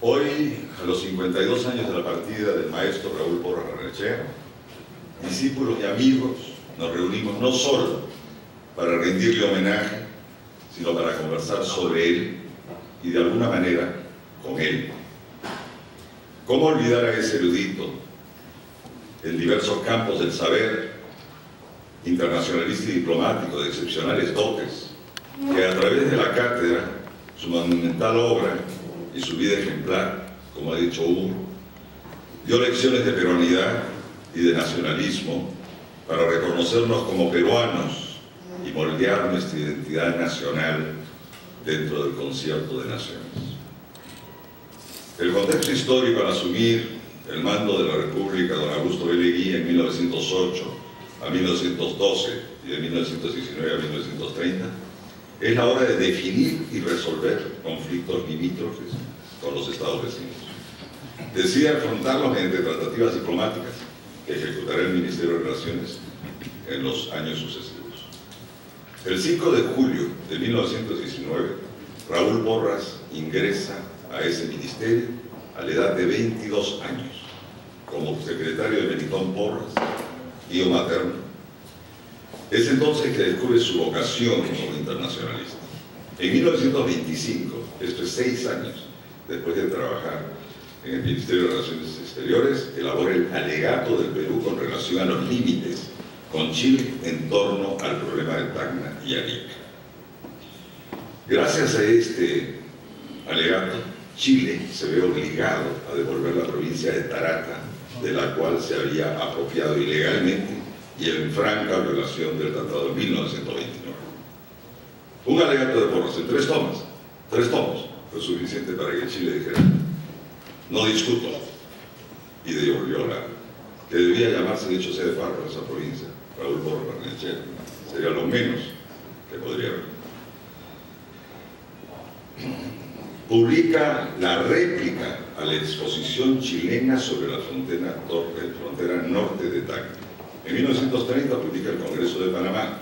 Hoy, a los 52 años de la partida del maestro Raúl Porras Barnechea, discípulos y amigos nos reunimos no solo para rendirle homenaje, sino para conversar sobre él y de alguna manera con él. ¿Cómo olvidar a ese erudito en diversos campos del saber, internacionalista y diplomático de excepcionales dotes, que a través de la cátedra, su monumental obra y su vida ejemplar, como ha dicho Hugo, dio lecciones de peruanidad y de nacionalismo para reconocernos como peruanos y moldear nuestra identidad nacional dentro del concierto de naciones. El contexto histórico al asumir el mando de la República don Augusto B. Leguía en 1908 a 1912 y de 1919 a 1930 es la hora de definir y resolver conflictos limítrofes con los estados vecinos. Decide afrontarlos mediante tratativas diplomáticas que ejecutará el Ministerio de Relaciones en los años sucesivos. El 5 de julio de 1919, Raúl Borras ingresa a ese ministerio a la edad de 22 años, como secretario de Benitón Porras, tío materno. Es entonces que descubre su vocación como internacionalista. En 1925, esto es seis años después de trabajar en el Ministerio de Relaciones Exteriores, elabora el alegato del Perú con relación a los límites con Chile en torno al problema de Tacna y Arica. Gracias a este alegato, Chile se ve obligado a devolver la provincia de Tarata, de la cual se había apropiado ilegalmente y en franca violación del Tratado de 1929. Un alegato de Porras en tres tomas, tres tomos, fue suficiente para que Chile dijera, no discuto, y devolvió la que debía llamarse dicho sea de Farro, esa provincia, Raúl Porras Barnechea, sería lo menos que podría haber publica la réplica a la exposición chilena sobre la frontera, frontera norte de Tacna. En 1930 publica el Congreso de Panamá,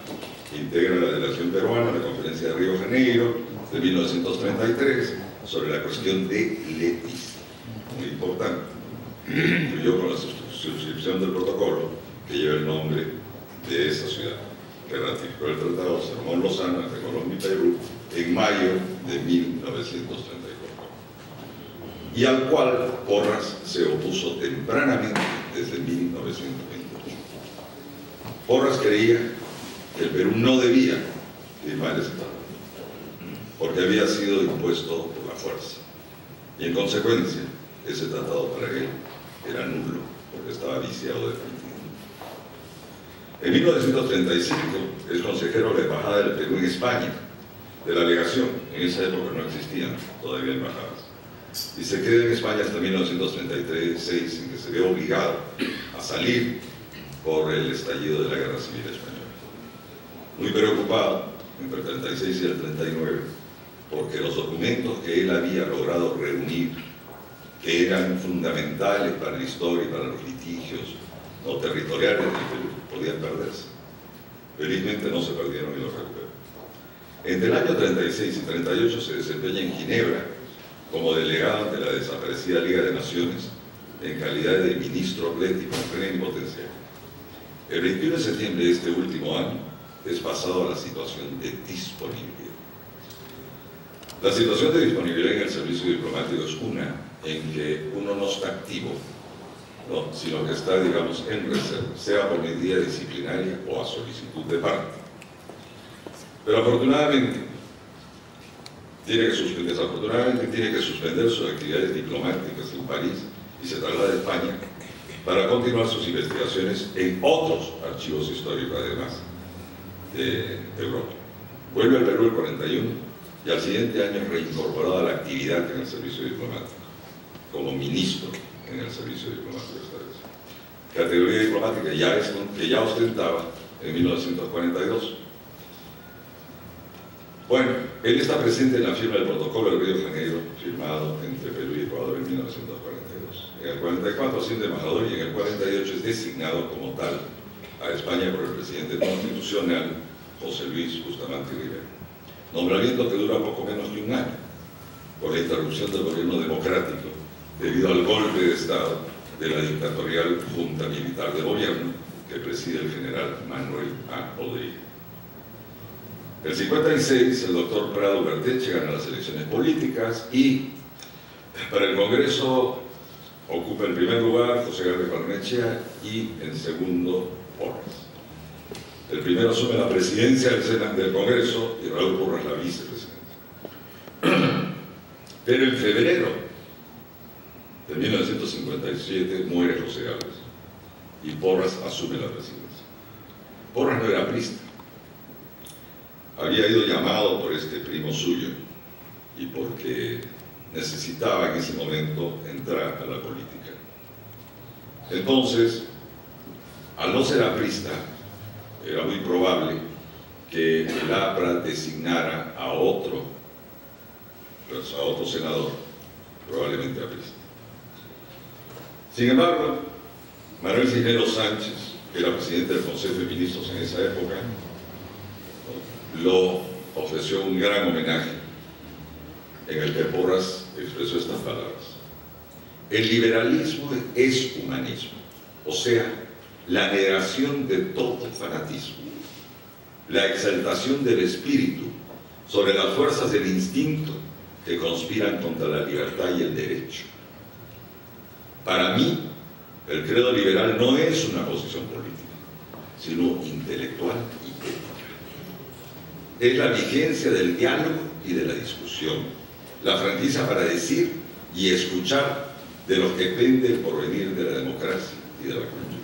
integra la delegación peruana de la Conferencia de Río Janeiro de 1933 sobre la cuestión de Letis, muy importante. Yo con la suscripción del protocolo que lleva el nombre de esa ciudad, que ratificó el Tratado Sermón Lozano entre Colombia y Perú en mayo de 1934, y al cual Porras se opuso tempranamente desde 1928. Porras creía que el Perú no debía firmar ese tratado, porque había sido impuesto por la fuerza, y en consecuencia ese tratado para él era nulo, porque estaba viciado de partido. En 1935 es consejero de la Embajada del Perú en España, de la alegación. En esa época no existían todavía embajadas. Y se queda en España hasta 1933 en que se ve obligado a salir por el estallido de la Guerra Civil Española. Muy preocupado, entre el 36 y el 39, porque los documentos que él había logrado reunir, que eran fundamentales para la historia y para los litigios no territoriales del Perú, podían perderse. Felizmente no se perdieron y los recuperó. Entre el año 36 y 38 se desempeña en Ginebra como delegado ante la desaparecida Liga de Naciones en calidad de ministro atlético en plenipotenciario. El 21 de septiembre de este último año es pasado a la situación de disponibilidad. La situación de disponibilidad en el servicio diplomático es una en que uno no está activo, sino que está, digamos, en reserva, sea por medida disciplinaria o a solicitud de parte. Pero afortunadamente, tiene que suspender, desafortunadamente tiene que suspender sus actividades diplomáticas en París y se traslada a España para continuar sus investigaciones en otros archivos históricos además de Europa. Vuelve al Perú el 41 y al siguiente año es reincorporado a la actividad en el servicio diplomático, como ministro en el servicio diplomático esta vez. Categoría diplomática ya es, que ya ostentaba en 1942 bueno, él está presente en la firma del protocolo del Río de Janeiro, firmado entre Perú y Ecuador en 1942. En el 44 siendo embajador y en el 48 es designado como tal a España por el presidente constitucional José Luis Bustamante Rivera. Nombramiento que dura poco menos de un año. por la interrupción del gobierno democrático debido al golpe de Estado de la dictatorial Junta Militar de Gobierno que preside el general Manuel A. Rodríguez. El 56, el doctor Prado Berteche gana las elecciones políticas y para el Congreso ocupa el primer lugar José García Parnechea y en segundo Porras. El primero asume la presidencia del, Congreso y Raúl Porras la vicepresidenta. Pero en febrero de 1957 muere José Gálvez y Porras asume la presidencia. Porras no era prista, había ido llamado por este primo suyo y porque necesitaba en ese momento entrar a la política. Entonces, al no ser aprista, era muy probable que el APRA designara a otro, pues, a otro senador, probablemente aprista. Sin embargo, Manuel Cisneros Sánchez, que era presidente del Consejo de Ministros en esa época, lo ofreció un gran homenaje en el que Porras expresó estas palabras. El liberalismo es humanismo, o sea, la negación de todo fanatismo, la exaltación del espíritu sobre las fuerzas del instinto que conspiran contra la libertad y el derecho. Para mí, el credo liberal no es una posición política, sino intelectual y ética es la vigencia del diálogo y de la discusión, la franquicia para decir y escuchar de lo que depende el porvenir de la democracia y de la cultura.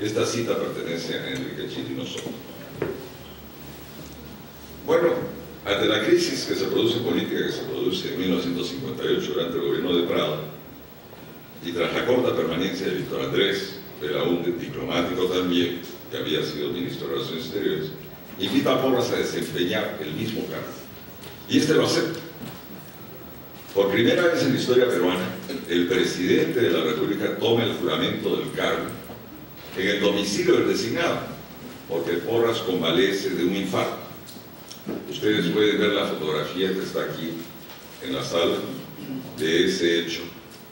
Esta cita pertenece a Enrique Chirino Soto. Bueno, ante la crisis que se produce política que se produce en 1958 durante el gobierno de Prado y tras la corta permanencia de Víctor Andrés, de la UNDE, diplomático también, que había sido ministro de Relaciones Exteriores, invita a Porras a desempeñar el mismo cargo. Y este lo acepta. Por primera vez en la historia peruana, el presidente de la República toma el juramento del cargo en el domicilio del designado, porque Porras convalece de un infarto. Ustedes pueden ver la fotografía que está aquí en la sala de ese hecho,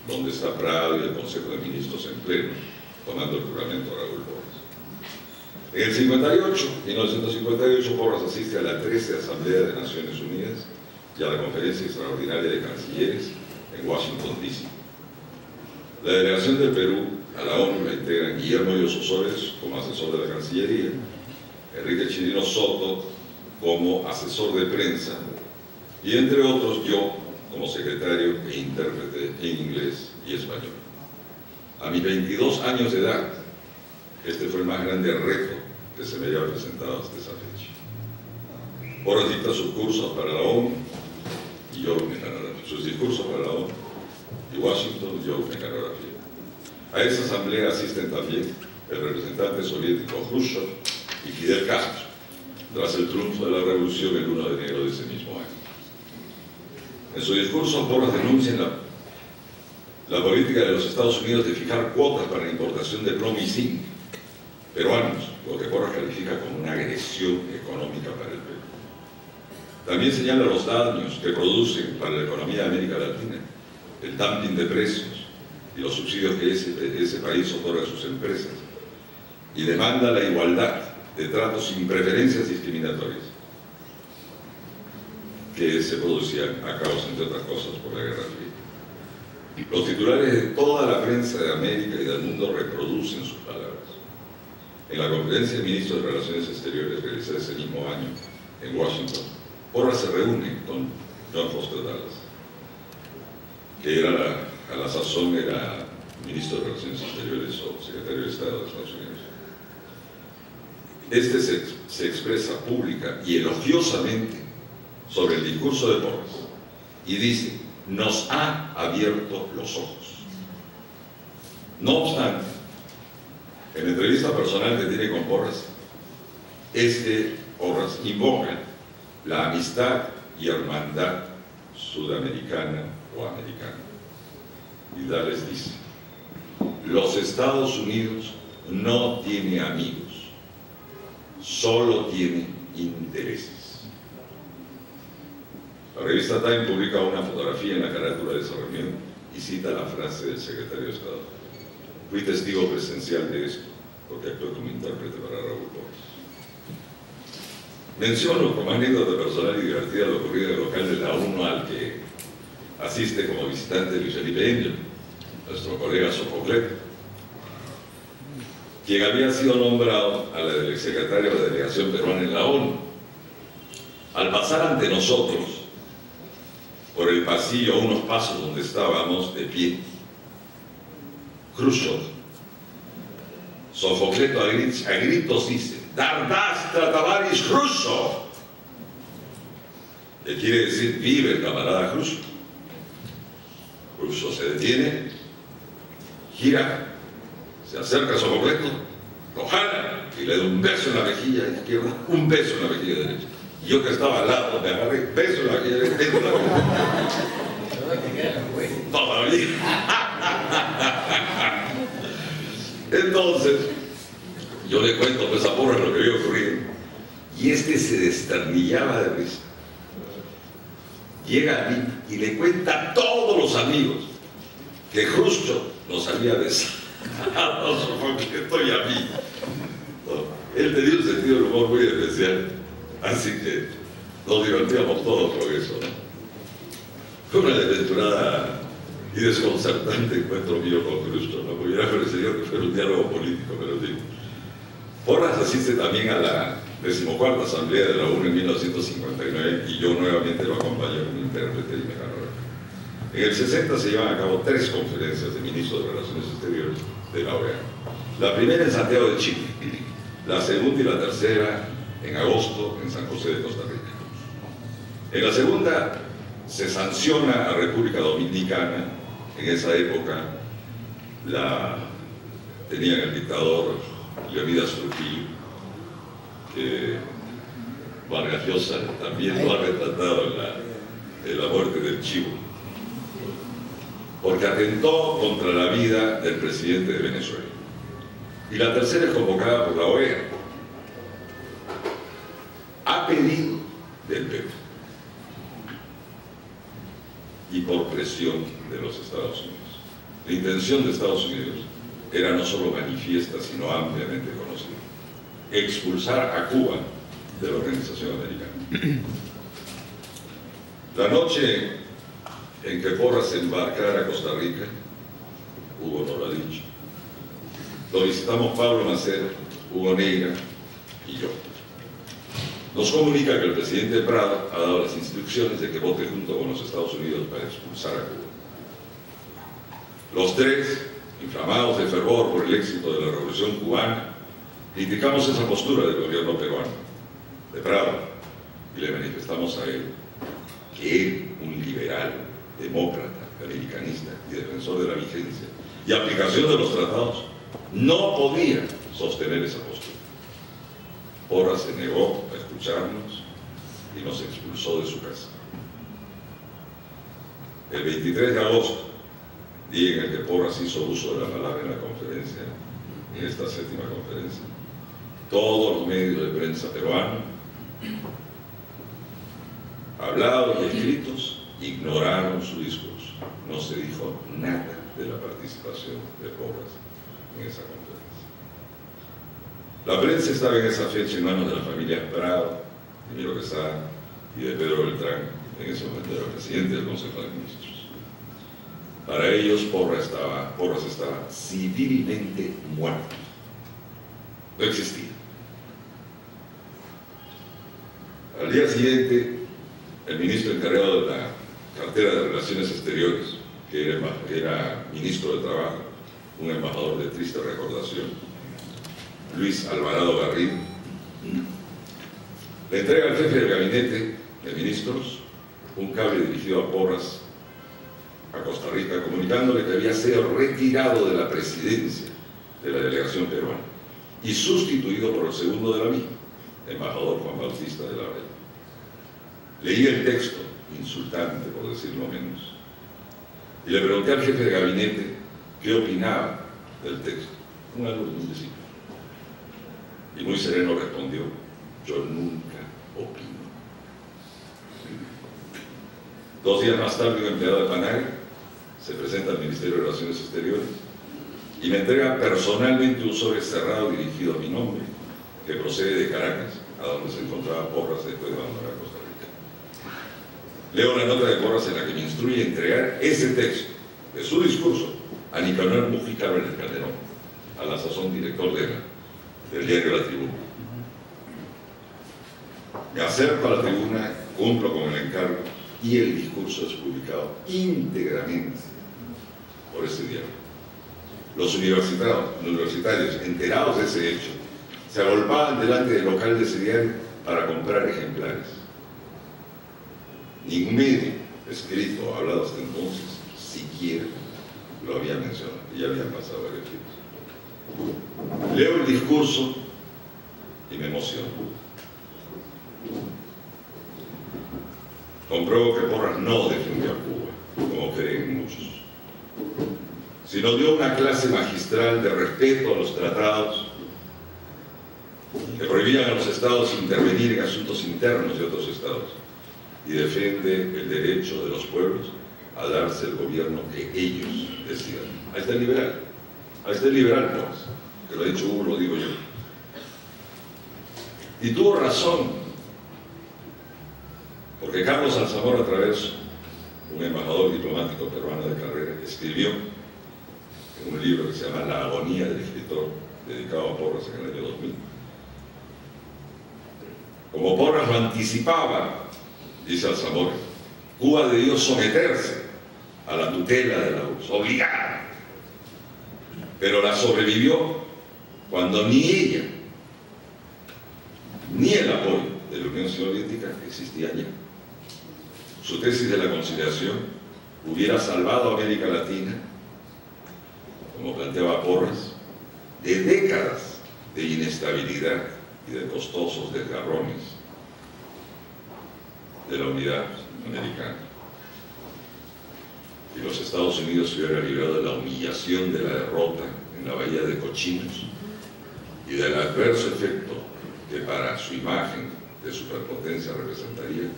donde está Prado y el Consejo de Ministros en pleno, tomando el juramento a Raúl Porras. En el 58, 1958, Porras asiste a la 13 Asamblea de Naciones Unidas y a la Conferencia Extraordinaria de Cancilleres en Washington, D.C. La delegación del Perú a la ONU la integran Guillermo Llos Osores como asesor de la Cancillería, Enrique Chirino Soto como asesor de prensa y entre otros yo como secretario e intérprete en inglés y español. A mis 22 años de edad, este fue el más grande reto que se me haya presentado hasta esa fecha. Ahora dicta sus cursos para la ONU y yo mecanografía. Sus discursos para la ONU y Washington yo mecanografía. A esa asamblea asisten también el representante soviético Khrushchev y Fidel Castro, tras el triunfo de la revolución el 1 de enero de ese mismo año. En su discurso, Porras denuncia la, la política de los Estados Unidos de fijar cuotas para la importación de plomo y zinc peruanos, lo que Porras califica como una agresión económica para el. También señala los daños que producen para la economía de América Latina, el dumping de precios y los subsidios que ese, país otorga a sus empresas, y demanda la igualdad de tratos sin preferencias discriminatorias que se producían a causa, entre otras cosas, por la Guerra Fría. Los titulares de toda la prensa de América y del mundo reproducen sus palabras. En la conferencia de ministros de Relaciones Exteriores realizada ese mismo año en Washington, Porras se reúne con John Foster Dallas, que era la, a la sazón era ministro de Relaciones Exteriores o secretario de Estado de Estados Unidos. Este se, se expresa pública y elogiosamente sobre el discurso de Porras y dice, nos ha abierto los ojos. No obstante, en la entrevista personal que tiene con Porras, este Porras invoca la amistad y hermandad sudamericana o americana. Y Dales dice, los Estados Unidos no tiene amigos, solo tiene intereses. La revista Time publica una fotografía en la carátula de esa reunión y cita la frase del secretario de Estado. Fui testigo presencial de esto, porque actué como intérprete para Raúl. Menciono como anécdota personal y divertida lo ocurrido en el local de la UNO al que asiste como visitante Luis Felipe Angel, nuestro colega Sofocleto, quien había sido nombrado a la secretario de la delegación peruana en la ONU. Al pasar ante nosotros, por el pasillo, unos pasos donde estábamos de pie, Khrushchev, Sofocleto a gritos, a dice, Dardastra Tavares Khrushchev. Le quiere decir, vive el camarada Khrushchev. Khrushchev se detiene, gira, se acerca a Sofocleto, lo jala y le da un beso en la mejilla izquierda, un beso en la mejilla derecha. Yo que estaba al lado, me agarré, beso en la mejilla derecha, beso en la mejilla Todavía. Entonces, yo le cuento pues a lo que había ocurrido. Y este se desternillaba de risa. Llega a mí y le cuenta a todos los amigos que justo nos había besado porque estoy a mí. Él tenía un sentido del humor muy especial, así que nos divertíamos todos con eso. Fue una desventurada y desconcertante encuentro mío con Cristo. ¿no? Hubiera parecido que fuera un diálogo político, pero digo. Porras asiste también a la decimocuarta asamblea de la ONU en 1959 y yo nuevamente lo acompañé como intérprete y mejor. En el 60 se llevan a cabo tres conferencias de ministros de Relaciones Exteriores de la OEA. La primera en Santiago de Chile, la segunda y la tercera en agosto en San José de Costa Rica. En la segunda se sanciona a República Dominicana, en esa época la tenían el dictador Leonidas Trujillo, que Vargas Llosa también lo ha retratado en la, en la muerte del Chivo porque atentó contra la vida del presidente de Venezuela. Y la tercera es convocada por la OEA. Ha pedido del Perú y por presión de los Estados Unidos. La intención de Estados Unidos era no solo manifiesta, sino ampliamente conocida. Expulsar a Cuba de la Organización Americana. La noche en que Porras embarcara a Costa Rica, Hugo no lo ha dicho. Lo visitamos Pablo Macedo, Hugo Negra y yo. Nos comunica que el presidente Prado ha dado las instrucciones de que vote junto con los Estados Unidos para expulsar a Cuba. Los tres, inflamados de fervor por el éxito de la revolución cubana, criticamos esa postura del gobierno peruano, de Prado, y le manifestamos a él que él, un liberal, demócrata, americanista y defensor de la vigencia y aplicación de los tratados, no podía sostener esa postura. Porras se negó a escucharnos y nos expulsó de su casa. El 23 de agosto, día el que Porras hizo uso de la palabra en la conferencia, en esta séptima conferencia, todos los medios de prensa peruanos, hablados y escritos, ignoraron su discurso. No se dijo nada de la participación de Porras en esa conferencia. La prensa estaba en esa fecha en manos de la familia Prado, de Miro Quesada y de Pedro Beltrán, en ese momento era presidente del Consejo de Ministros. Para ellos Porras estaba, Porras estaba civilmente muerto. No existía. Al día siguiente, el ministro encargado de la cartera de Relaciones Exteriores, que era, era ministro de Trabajo, un embajador de triste recordación, Luis Alvarado Garrido, le entrega al jefe del gabinete de ministros un cable dirigido a Porras a Costa Rica, comunicándole que había sido retirado de la presidencia de la delegación peruana y sustituido por el segundo de la misma, embajador Juan Bautista de la Rey. Leí el texto insultante, por decirlo menos. Y le pregunté al jefe de gabinete qué opinaba del texto. Un alumno, un discípulo. Y muy sereno respondió, yo nunca opino. Dos días más tarde, un empleado de Panaga se presenta al Ministerio de Relaciones Exteriores y me entrega personalmente un sobre cerrado dirigido a mi nombre, que procede de Caracas, a donde se encontraba Porras después de abandonar Costa Rica. Leo la nota de Porras en la que me instruye a entregar ese texto de su discurso a Nicanor Mujica Álvarez Calderón, a la sazón director de del diario La Tribuna. Me acerco a la tribuna, cumplo con el encargo y el discurso es publicado íntegramente por ese diario. Los universitarios, enterados de ese hecho, se agolpaban delante del local de ese diario para comprar ejemplares. Ningún medio escrito hablado hasta entonces siquiera lo había mencionado, ya habían pasado varios tiempos. Leo el discurso y me emociono. Compruebo que Porras no defendió a Cuba, como creen muchos sino dio una clase magistral de respeto a los tratados que prohibían a los estados intervenir en asuntos internos de otros estados y defiende el derecho de los pueblos a darse el gobierno que ellos decidan. Ahí está el liberal, ahí está el liberal, pues, que lo ha dicho Hugo, lo digo yo. Y tuvo razón, porque Carlos Alzamora Traverso, un embajador diplomático peruano de carrera, escribió un libro que se llama La agonía del escritor, dedicado a Porras en el año 2000. Como Porras lo anticipaba, dice Alzamora, Cuba debió someterse a la tutela de la URSS, obligada. Pero la sobrevivió cuando ni ella, ni el apoyo de la Unión Soviética existía ya. Su tesis de la conciliación hubiera salvado a América Latina como planteaba Porras, de décadas de inestabilidad y de costosos desgarrones de la unidad americana. Y los Estados Unidos se hubieran librado de la humillación de la derrota en la Bahía de Cochinos y del adverso efecto que para su imagen de superpotencia representaría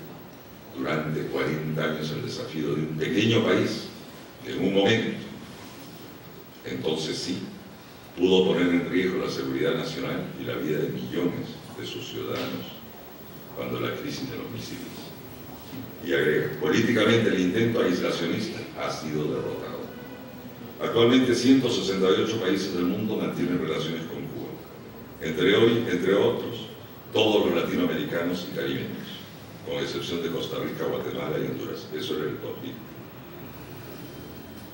durante 40 años el desafío de un pequeño país que en un momento entonces sí, pudo poner en riesgo la seguridad nacional y la vida de millones de sus ciudadanos cuando la crisis de los misiles. Y agrega, políticamente el intento aislacionista ha sido derrotado. Actualmente 168 países del mundo mantienen relaciones con Cuba, entre hoy, entre otros, todos los latinoamericanos y caribeños, con excepción de Costa Rica, Guatemala y Honduras. Eso era el 2000.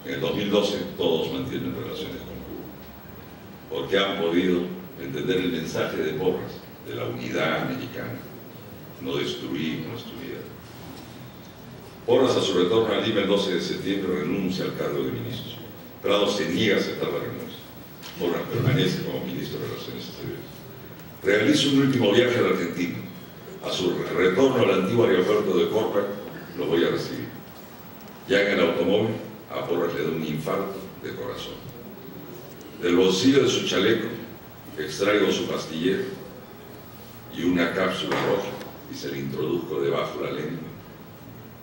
En el 2012 todos mantienen relaciones con Cuba, porque han podido entender el mensaje de Porras de la unidad americana, no destruir nuestra unidad. Porras a su retorno a Lima el 12 de septiembre renuncia al cargo de ministro. Prado se niega a aceptar la renuncia. Porras permanece como ministro de Relaciones Exteriores. Realiza un último viaje a la Argentina. A su retorno al antiguo aeropuerto de Corpa, lo voy a recibir. Ya en el automóvil, a Porras le da un infarto de corazón. Del bolsillo de su chaleco extraigo su pastillero y una cápsula roja y se le introduzco debajo la lengua,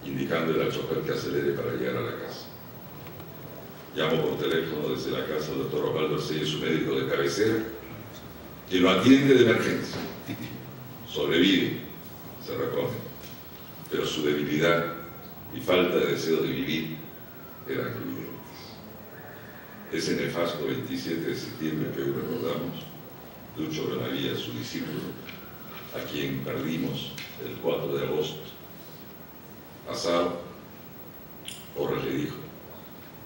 indicándole al chofer que acelere para llegar a la casa. Llamo por teléfono desde la casa del doctor Osvaldo Arcey, su médico de cabecera, que lo atiende de emergencia. Sobrevive, se repone, pero su debilidad y falta de deseo de vivir eran evidentes. Ese nefasto 27 de septiembre que hoy recordamos, Lucho Granavía, su discípulo, a quien perdimos el 4 de agosto pasado, Porras le dijo,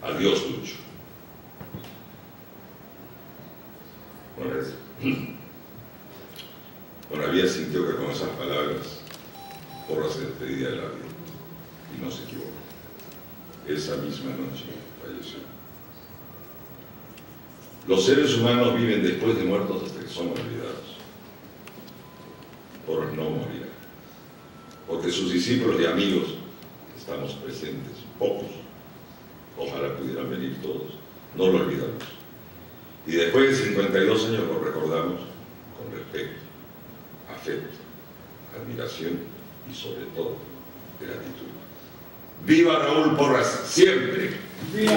adiós Lucho. Moravia sintió que con esas palabras Porras se despedía de la y no se equivocó esa misma noche falleció. Los seres humanos viven después de muertos hasta que son olvidados. Por no morir. Porque sus discípulos y amigos, estamos presentes, pocos, ojalá pudieran venir todos, no lo olvidamos. Y después de 52 años lo recordamos con respeto, afecto, admiración y sobre todo gratitud. Viva Raúl Porras, siempre. ¡Viva!